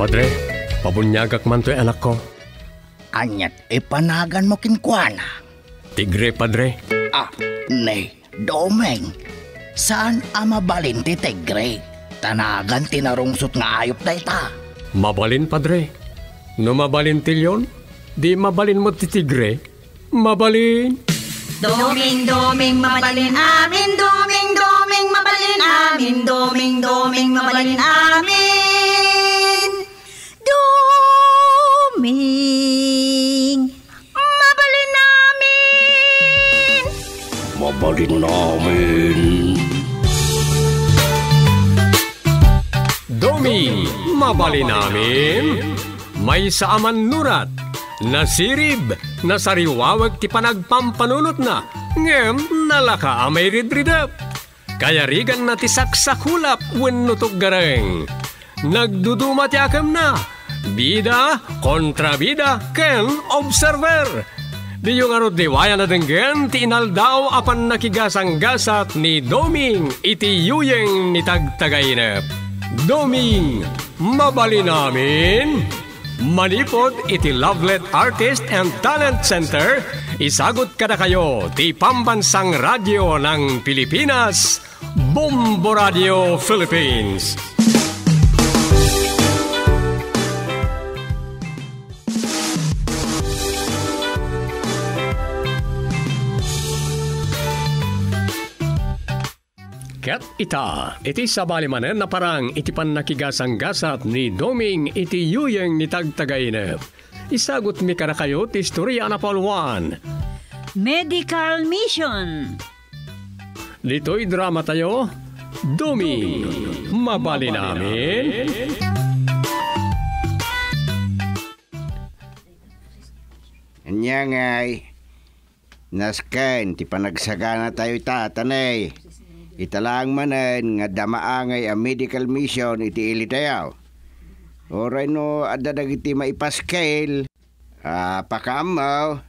Padre, pabunyagak man to'y anak ko. Anyat ipanagan mo kinkwana. Tigre, Padre. Ah, ne, domeng. Saan ama balin ti tigre? Tanagan tinarungsot nga ayop na ita. Mabalin, Padre. No mabalin tilyon, di mabalin mo ti tigre. Mabalin. Doming, doming, mabalin amin, doming, doming, mabalin amin, doming, doming, mabalin amin. Doming, mabalin amin. Mabalin namin. Domi, mabalin namin. May saaman nurat, nasirib, nasariwawag ti panagpampanunot na, ngem nalaka amay ridridap. Kaya rigan na ti saksakulap wenno gareng. Nagduduma ti akam na, bida kontra bida ken observer. Di yung arot diwaya na denggen ti inaldaw apan nakigasang-gasat ni Doming iti yuyeng ni tagtagainep. Doming, mabali namin. Manipod iti Lovelet Artist and Talent Center, isagot kada kayo ti Pambansang Radyo ng Pilipinas, Bombo Radio Philippines. Ket ita, iti sabali manen na parang iti pan nakigasang-gasat ni Doming iti yuyeng ni tagtagainep. Isagot mi kada kayo ti istorya na palwan. Medical Mission. Dito'y drama tayo, Doming, mabali namin. Anya ngay. Nasken, ti panagsagana tayo tatanay. Italang manen nga damaangay a medical mission iti ili tayo. Oray no, adadag iti maipaskale. Ah, pakamaw.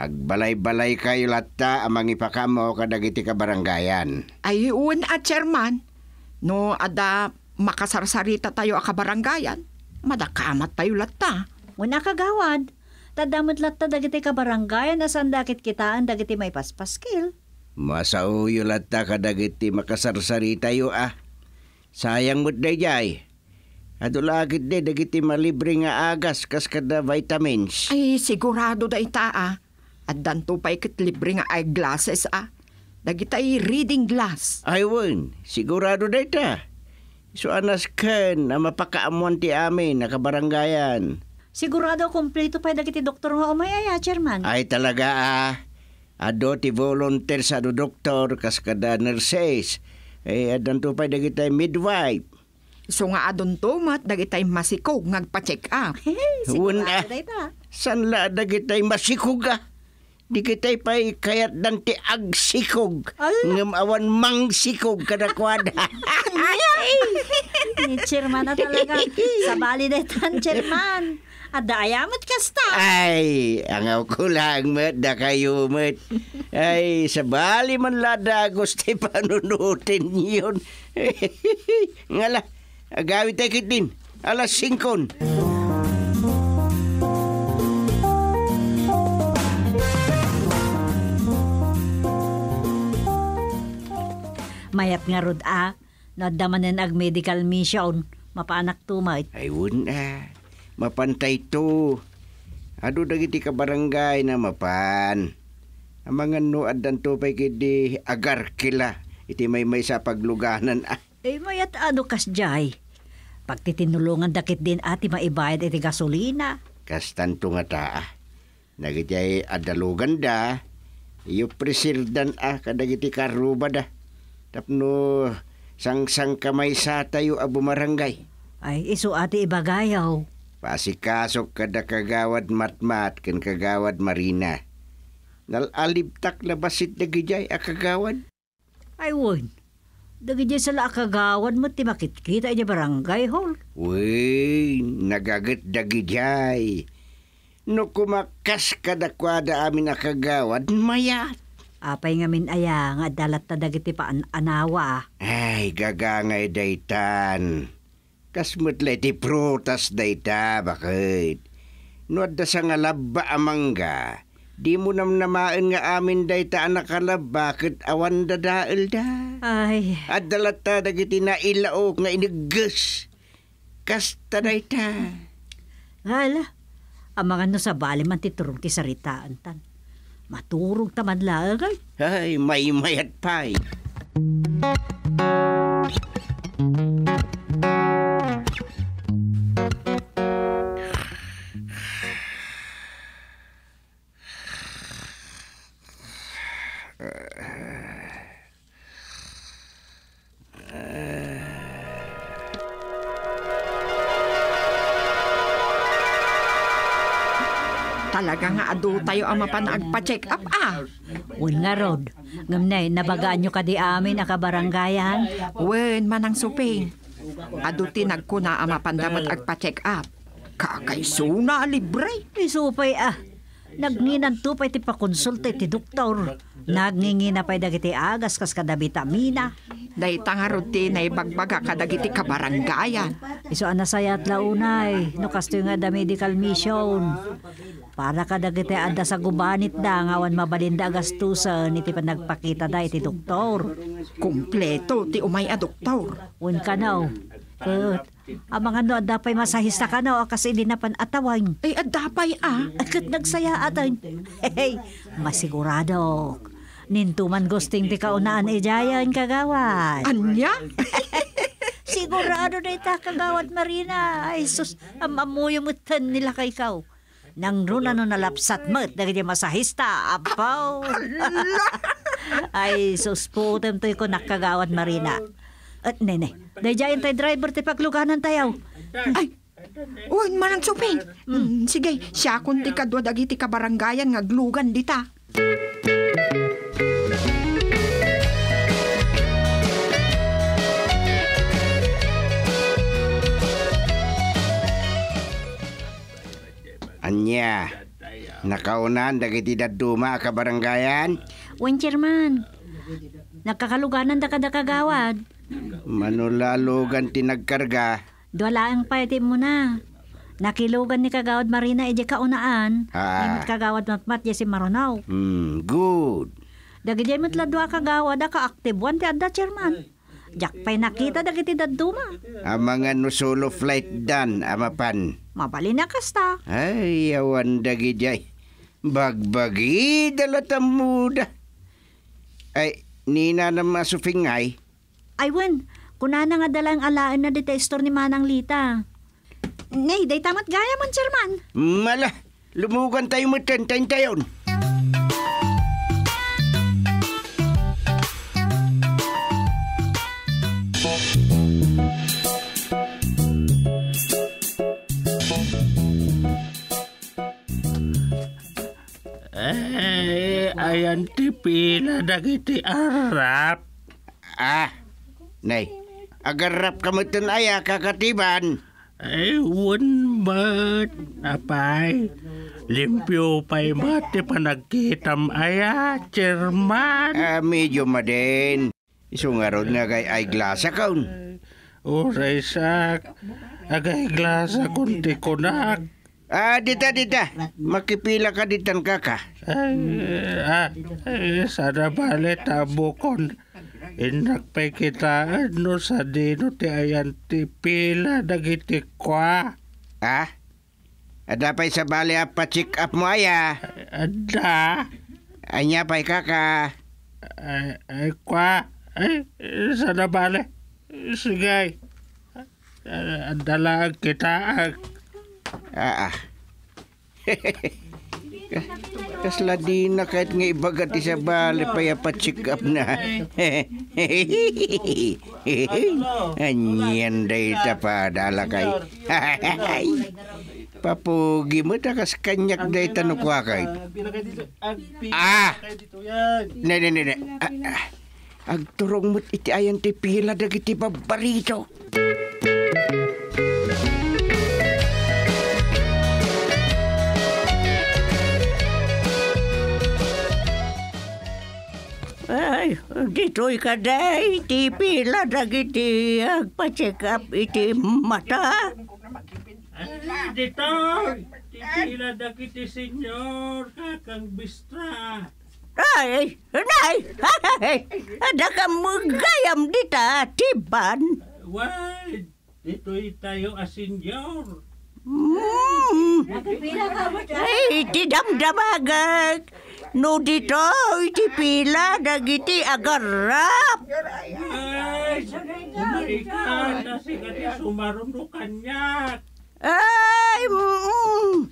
Agbalay-balay kayo latta amang ipakamaw kadag iti kabarangayan. Ay, uwan at chairman. No, ada makasarsarita tayo a kabarangayan. Madakamat tayo latta. Una kagawad. Tadamot latta dagiti kabaranggayan asan dakit kitaan dagiti may paspaskil. Masauyo latta kadag iti makasarsarita yo ah. Sayang mo't dayay. Ado lagit de dagiti malibre nga agas kas kada vitamins. Ay, sigurado da ita ah. At danto pa ikit libre nga eyeglasses ah. Dagitay reading glass. Ay won, sigurado da ita. So anas ken na mapakaamuan ti amin na kabarangayan. Sigurado kompleto pa dagiti doktor nga umayaya, chairman. Ay talaga ah. Ado ti volunteer sa ado doktor kas kada nurses. Eh, adan to pa dagitay midwife. So nga adon tumat, dagitay masikog ngagpa-check up. Hey, Una. San la dagitay masikog ah. Di kitay pa'y kayat dan ti agsikog. Ngam awan mang sikog kada kwada. Ni chairman na talaga. Sa bali na itan, chairman. At dayamot kasta. Ay, angaw ko lang, mat, da kayo, mat. Ay, sa bali man lada, gusto panunutin yun. Ngala, agawit tayo kitin. Alas singkon. Mayat nga rod a. Nadamanan ag medical mission. Mapaanak tumay. Ay, wala. Mapantay to. Ado dagiti ka barangay na mapan. Ang mga no adan to pa'y kidi agar kila. Iti may may sa pagluganan ah. Eh, mayat ano kas jay. Pagtitinulungan dakit din ati maibayad iti gasolina. Kastanto nga ta ah. Nagiti adalugan da. Iyo presirdan ah kadagiti karuba da. Tapno sang-sang kamay sa tayo a bumarangay. Ay, iso ati ibagayaw. Pasikasok kada kagawad matmat ken kagawad marina. Nalalibtak na basit na gijay a kagawad. Ay, won. Dagi dyan sa laakagawan mo, ti makitkita niya barangay hall. Uy, nagagat da gijay. No kumakas kada kwada amin a kagawad, mayat. Apay nga min aya, nga dalat na dagiti pa an anawa. Ay, gagangay daytan. Kasmut lay ti prutas dayta, bakit? Nuad da sa nga laba amangga, di mo nam namaan nga amin dayta anak kalab, bakit awan da dael da? Ay, At dalata dagiti na ilaok nga inigas. Kasta dayta. hala. Ang mga no sa bali man titurong ti saritaan tan. Maturog tamad lang ay. Ay, may mayat pay. Talaga nga adu tayo ang mapanagpa-check up ah. Wen nga rod. Ngam na nabagaan nyo ka di amin ang kabaranggayan. Wen manang suping. Adu tinag ko na ang mapandamat agpa-check up. Kakaysuna libre. Isupay ah. Nagnginan to pa iti pakonsulta iti doktor. Nagngingina pa dagiti agas kas kada vitamina. Day tanga rutin ay bagbaga kadagiti kabaranggayan. Iso anasayat launay. No kasto nga da medical mission. Para kadagiti ada sa gubanit da ngawan mabalinda gastusan iti panagpakita da iti doktor. Kumpleto ti umay a doktor. Wen ka na Kat, ang mga no, dapay masahista ka na kasi di na pan atawang. Ay adapay ah. Akat nagsaya atan. Hey, masigurado. Nintuman gusting ti kaunaan ijayan kagawad. Anya? Sigurado na ita kagawad Marina. Ay sus, ang amuyumutan nila kay ikaw. Nang runa no nalapsat mo, dagiti masahista, apaw. Ay sus, putem to ko nakagawad Marina. At nene, dayayan tayo driver ti pagluganan tayo. Ay, Uy, manang suping. Mm, sige, siya kundi kadwa dagiti kabaranggayan nga glugan dita. Anya, nakaunan dagiti daduma ka barangayan. Wen chairman, nagkakaluganan da kada kagawad. Manulalugan tinagkarga. Dwala ang pwede mo na. Nakilugan ni kagawad Marina edi kaunaan. Ah. Imit kagawad matmat si Maronaw. Hmm, good. Dagiti imit ladwa kagawad da ka-active one ti adda chairman. Jak pa'y nakita dagiti daduma. Ang mga no solo flight dan, amapan. Mabali na kasta. Ay, awan dagijay. Bagbagi, dalata muda. Ay, nina na masupingay. Ay wen, kunana nga dalang alaan na dita store ni Manang Lita. Nay, day tamat gaya man chairman. Mala, lumugan tayo mo tentayin tayon. Eh, ayan ti pila dagiti arap. Ah, nay, agarap ka mo aya kakatiban. Eh, wun ba't, apay? Limpyo pa'y mati panagkitam aya, chairman. Ah, medyo maden. Isungarod nga kay ay glasa kaun. Uray sak, agay glasa kunti kunak. Ah, dita, dita. Makipila ka ditan kaka. Ay, ah, eh, sana bale tabukon. Inak pa'y kita ano sa dino ti ayan ti pila dagiti kwa. Ah? Ada pa'y sa bali pa check up mo aya. Ada. Anya pa'y kaka. Ay, ay, kwa. Ay, sana bale. Sige. Ah, Dala kita. Ah, ah. Kasla di na kahit nga ibagat sa bali pa ya pa check up na. Anyan day tapadala kay. Papugi mo ta kas kanyak day tanukwa kay. Ah! Ne ne ne ne. Ah, ah. Agturong mo't iti ayan ti pila dagiti babarito. Ay, dito'y kaday, ti pila dagiti agpa-check up iti mata. Dito! Titila da kiti senyor, kakang bistra. Ay, nay, ay, ada ka magayam dita, tiban. Why? Dito'y tayo a senyor. Mm. Ay, ti damdamagag. No dito, iti pila dagiti agarap. Ay, umaikan na si kati sumaruno kanyak. Ay, mm,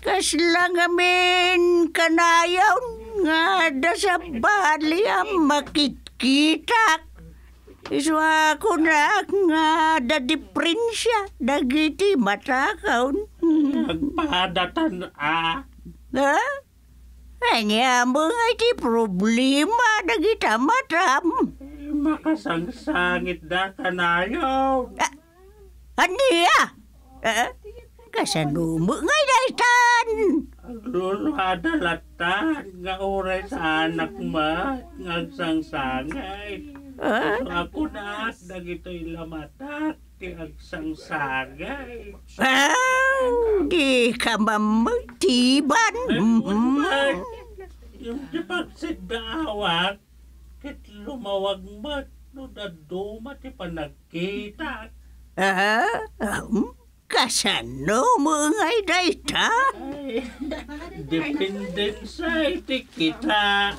kaslang amin kanayaw nga da sa bali ang makitkitak. Iswa ko na nga da diferensya dagiti matakaw. Nagpadatan a. Ha? Anya mo nga iti problema dagita matam. Makasangsangit da kanayaw. Aniya? Eh? Kasano mo nga daitan? Aglulo adalatan nga oray sa anak ma ngagsangsangay. Ah? So ako na at dagito'y lamatak ti agsangsangay. Ah, di ka mamagtiban. Ay, yung di pagsid na awak, kit lumawag mat, no daduma ti panagkita. Ah, um, kasano mo nga daita? Ay, dependen sa iti kita,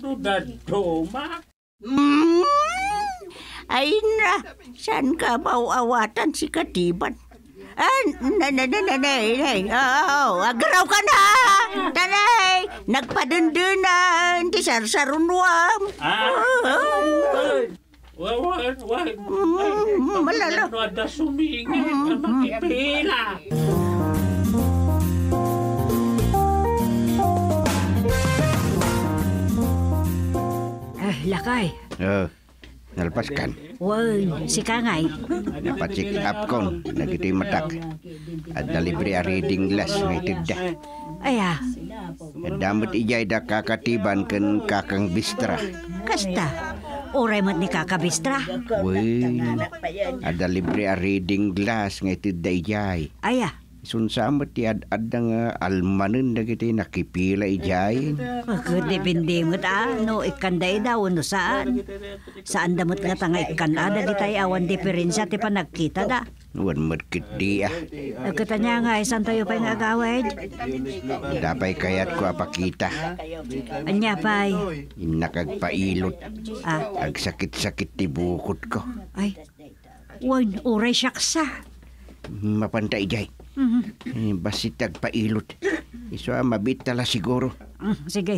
no daduma. Hmm? Ay na, saan ka mauawatan si Katiban? Ah, na, na, na, na, na, na, oh, agaraw ka na! Tanay, nagpadundunan, ti sarsarunwam. Ah, ay, Wag, wag, wag. Mm, malala. Ano ada sumingit na makipila. Ah, lakay. Oh, nalpaskan. Wow, si Kangay. Napacheck up kon, nagiti matak. At nalibre a reading glass nga itida. Ay ah, Damot ijay da kakatiban ken kakang bistra. kasta. Oray mo't ni kakabistra. Wen, ada libre a reading glass nga itida ijay. Ay ah, Sunsamot ti ad adda nga almanen dagiti nakipila ijay. Agad depende mo ta, no ikanday daw, no saan. Saan damot nga tanga ikanada di tayo awan diferensya ti panagkita da. Wan medkit di ah. Agkata niya nga, isan tayo pa yung agawid. Dapay kayat ko apakita. Anya pa'y, Nakagpailot. ah, Ag sakit-sakit ti bukod ko. ay, wan, oray siyaksa. Mapanta ijay. Mhm. Eh, Basit agpailot. Iso ah, mabitala siguro. Mm, sige,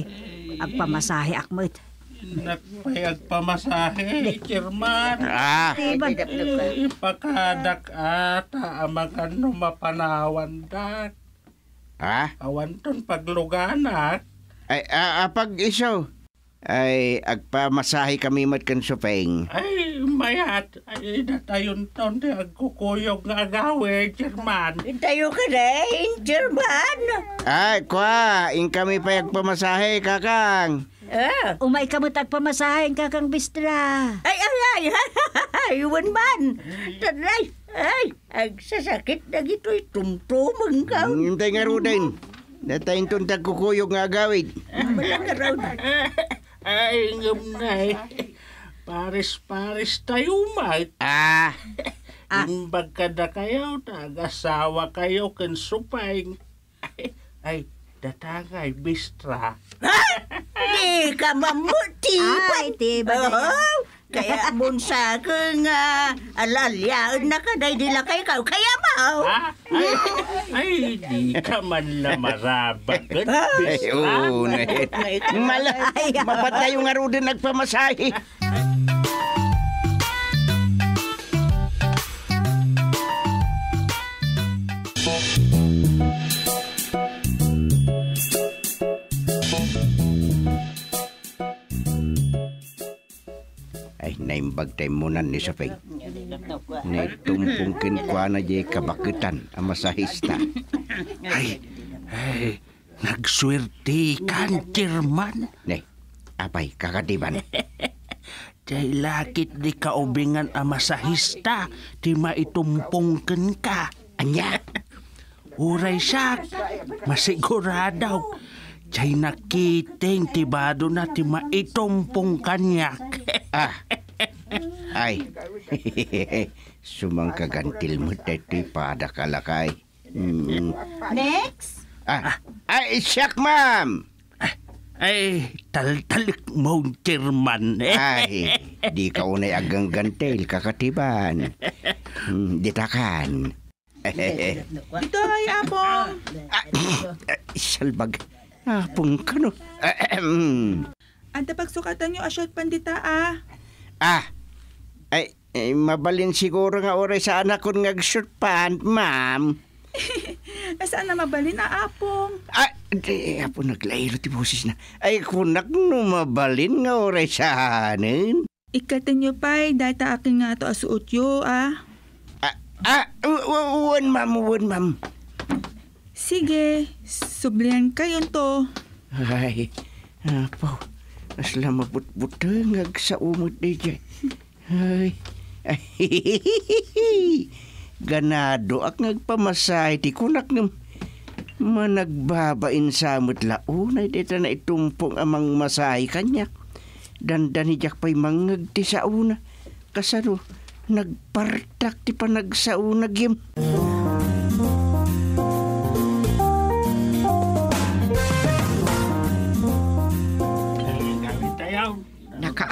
agpamasahe akmo't. Nagpayag pamasahe, chairman. Ah, Tiban, Ipakadak ata amakan no mapanawan dak. ah, Awan ton pagluganak. ay, ah, ah, pag iso. Ay, agpamasahe kami mat kan supeng. Ay, mayat. Ay, natayon ton di agkukuyog nga agawe, chairman. Tayo ka rin, German. Ay, kwa, in kami pa agpamasahe, kakang. Ah. umay ka mo't agpamasahe ang kakang bistra. Ay, ay, ay, ay, iwan man. Tanay, ay, agsasakit na gito'y tumtumang ka. Hintay nga rudin. Natayin tong tagkukuyog nga agawid. Malang nga raw. Ay, ngam na eh. Paris-paris tayo, mate. Ah, Imbag ka na kayo, nag-asawa kayo kan supay. Ay, ay, datangay, bistra. di ka mamuti. Ay, tiba Oh, kaya bunsa ka nga alalyaan na kaday dila kay kau kaya mo. Ha? Ay, ay, di ka man lamarabat. Ay, oo, nahit. Mala, mapatay yung aro din nagpamasahe. Naimbag tayo muna ni Sofay. Naitumpungkin kwa na jay kabakitan ang masahista. Ay, ay, nagswerte kan, chairman. Ne, apay kakatiban. Jay lakit di kaubingan ang masahista, di maitumpongken ka. Anya? Uray siya, masiguradaw. Jay nakiting tibado na ti maitumpong kanyak. Ah. Ay. Sumang kagantil mo dito pada kalakay. Hmm. Next? Ah. Ay, siyak, ma'am. Ay, taltalik mo, chairman. Ay, di ka unay agang gantil kakatiban. Hmm, ditakan. Ito ay apong. Ah, salbag. Apong ka no. Ah, ahem. Anta pagsukatan nyo asyot pandita ah. Ah, ay, ay, mabalin siguro nga oray sa anak ko nga shoot pan, ma'am. Asaan na mabalin na apong? Ah, di, apo naglairo ti boses na. Ay, kunak no mabalin nga oray sa hanin. Ikatin nyo pa'y dahil ta aking nga to asuot yo ah. Ah, ah, uwan, ma'am, uwan, ma'am. Sige, sublihan kayo to. Ay, apo, asla mabut-butangag sa umot di dyan. Ay, ganado ak nagpamasay ti kunak ng managbabain sa amot launay dito na itumpong amang masay kanya. Dandan hijak pa'y mangag ti sa una. Kasano, nagpartak ti panagsauna gim.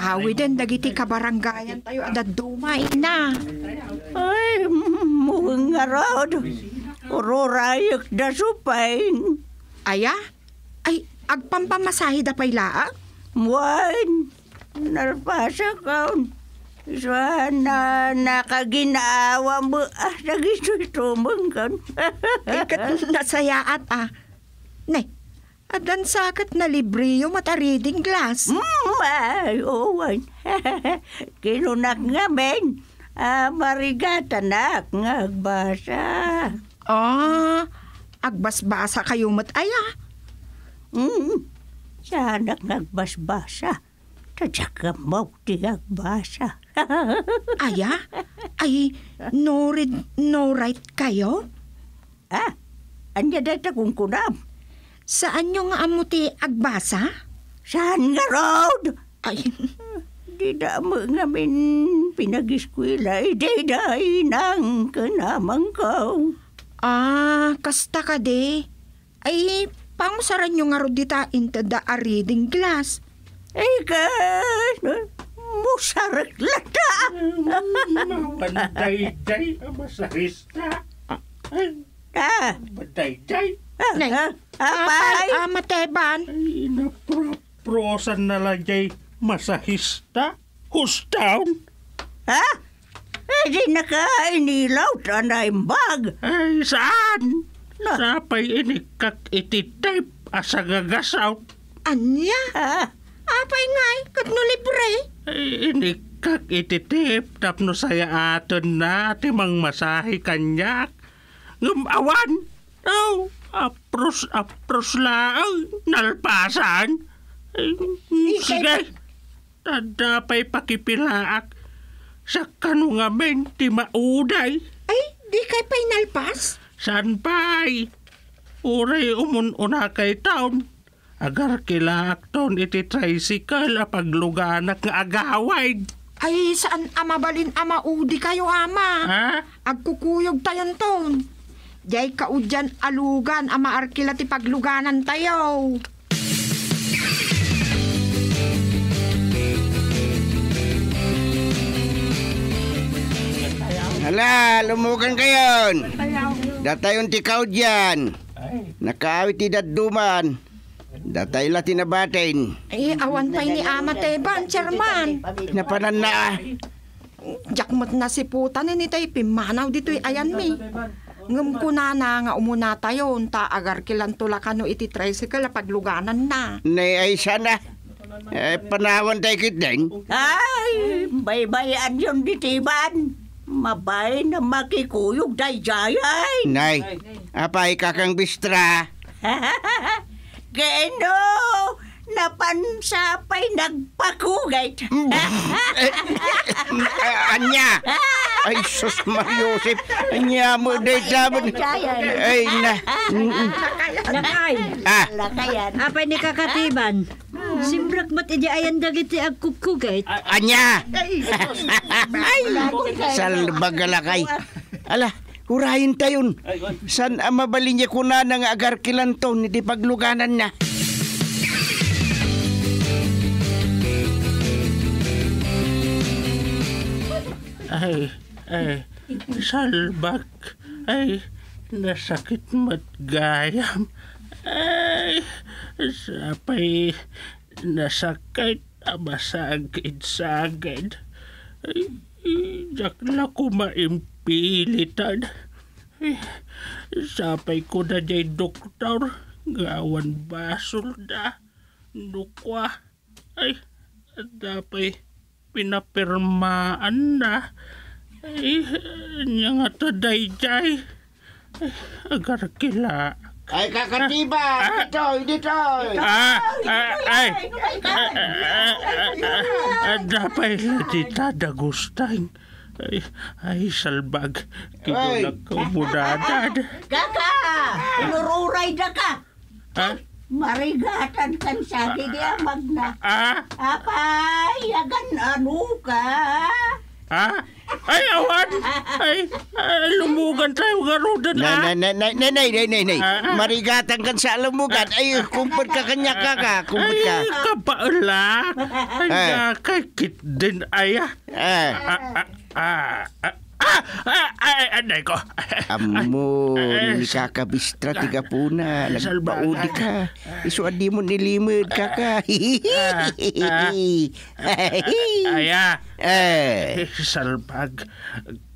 Nakaawi din, dagiti kabarangayan tayo, ada dumay na. Ay, muhang arod. Ururayok da supain. Aya? Ay, agpampamasahe da pay laang? Muan, narpasa kaun. Sana nakaginawa mo. Ah, nagito'y tumangkan. Ikat nasayaat ah. Ne, adan sakat na libriyo mata reading glass. Mm, ay, owan. Kinunak nga, men. Ah, marigata na agbasa. Ah, agbasbasa kayo mat aya. Mm, sana nagbasbasa. Tadyak ka mo, di agbasa. Aya? Ay, no read, no write kayo? ah, anya data kung kunam. Saan nyo nga amuti agbasa? Saan nga road? Ay, Di da mo nga min pinag-eskwela, di da inang kanamang ko. ah, kasta ka de. Ay, pangsaran nyo nga ro dita into the a reading glass. Ay ka, musarak lata. Mabanday-day. Ay, Ah, banday-day. Nay, ah, apay. ah, mateban. Ay, naproprosan na lang jay masahista. Who's down? Ha? Eh, di nakainilaw tanay bag. Ay, saan? Sapay inikak iti-type asa gagasaw. Anya? Ha? Apay ngay, kag no libre. Ay, inikak iti-tip tapno saya aton na timang masahi kanyak. Ngumawan. Oh, apros, apros lang. Nalpasan. Ay, sige. Tadapay pakipilaak. Sa kanungamen ti mauday. Ay, di kay pay nalpas? San pay? Uray umun una kay taon. Agar kilaak ton iti tricycle apagluganak nga agaway. Ay, saan amabalin ama udi kayo ama? Ha? Agkukuyog tayon ton. Jay kaudyan alugan ama arkila ti pagluganan tayo. Hala, lumukan kayon. Datayon ti dyan. Nakaawit ti dadduman. Datay la tinabatin. Ay, awan pa'y ni ama teban, chairman. Napanan na. Jakmat na si putan ni tayo pimanaw dito'y ayan mi. Ngam ko na na nga umuna tayo, ta agar kilan tulakano iti tricycle pagluganan na. Nay ay sana. Eh, panawan tayo kit din. Ay, baybayan yun ditiban. Mabay na makikuyog day jayay. Nay, apay kakang bistra. Geno, napansapay nagpakugay. Ah, Anya! Ay, sus Mariosep! Anya mo, day taban! Ay, na... Nakay, Ah, Lakayan. apay ni kakatiban. Simbrak mat iti ayan dagiti agkukugay. Anya! Salbagalakay. Ala, hurahin tayon. San ang mabalin niya kuna nga agar kilanton, hindi pagluganan na. Ay, ay, salbak. Ay, nasakit matgayam. Ay, sapay, nasakit amasagid-sagid. Ay, jakla ko maimpilitan. Ay, sapay ko na jay doktor. Gawan basol na. Dukwa. Ay, dapay pinapirmaan na. Ay, niya nga taday jay. Ay, agar kila. Ay, kakatiba! Dito, dito! Ah, ah, ay, ah, ah, ah, dapay latita dagustang. Ay, ay, salbag. Kinulag ka budadad. Kaka! Nururay da ka! Ha? Marigatan kan sa magna. Ah, Apay, agan ano ka? ah, ay, awan. Ay, ay lumugan tayo garudan, Na, ah. na, na, na, na, nay, nay, nay, nay. Ah. Marigatan kan sa alamugan. Ay, kumpad ka kanya ka ka. Kumpad ka. Ay, kapaala. Ay, Ay. nakakit din, ay, ah. Ah, Ah, ah, ah, ah, ah, ah, ay, anay ko. amo, Ay, ni kakabistra tiga puna. Salbaga. Nagbaudi ka. Isuadi mo nilimod ka ka. Ay, ah. Eh, Eh, salbag.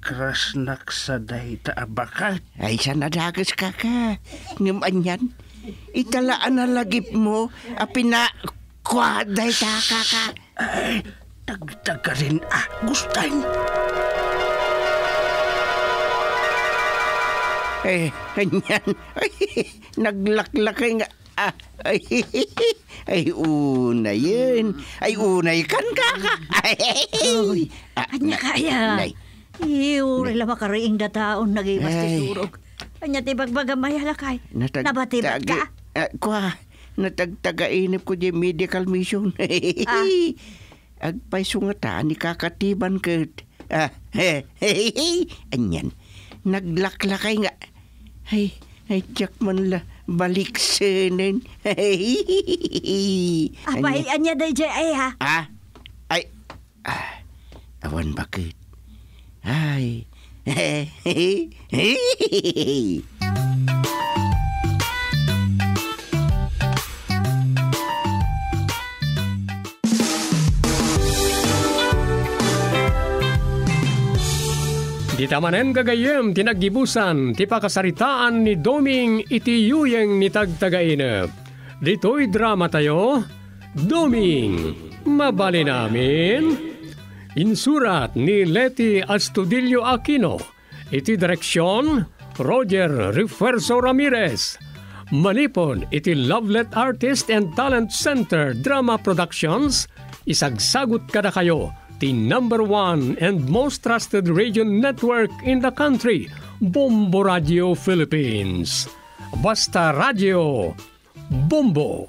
Krasnak sa dayta abakat. ay sana dagas ka ka. Ngayon yan. Italaan na lagip mo. Apina kwaday ta ka ka. Ay, tagtaga rin ah. Gustan. Eh, ganyan. Ay, naglaklakay nga. Ah, ay, ay, una yun. Ay, unay kan ka ka. Ay, ah, Anya kaya. Nay, Iyo, ila makariing dataon nagibas Ay. ti turog. Anya ti bagbagamay halakay. natag- Nabatibat ka? Ah, kwa, natagtaga-inip ko di medical mission. Ah. Agpay sungata ni kakatiban kat. Ah, he, he, he, anyan. Naglaklakay nga. Ay, ay, tiyak man la, balik sinin. Apay, anya day jay ay ha. Ah, ay, ah, awan bakit? Ay, Di tamanen gagayem tinaggibusan ti pakasaritaan ni Doming iti yuyeng ni tagtagainep. Dito'y drama tayo, Doming, mabali namin. Insurat ni Leti Astudillo Aquino. Iti direksyon, Roger Refuerzo Ramirez. Manipon iti Lovelet Artist and Talent Center Drama Productions. Isagsagot kada kayo the number one and most trusted radio network in the country, Bombo Radio Philippines. Basta Radio, Bombo.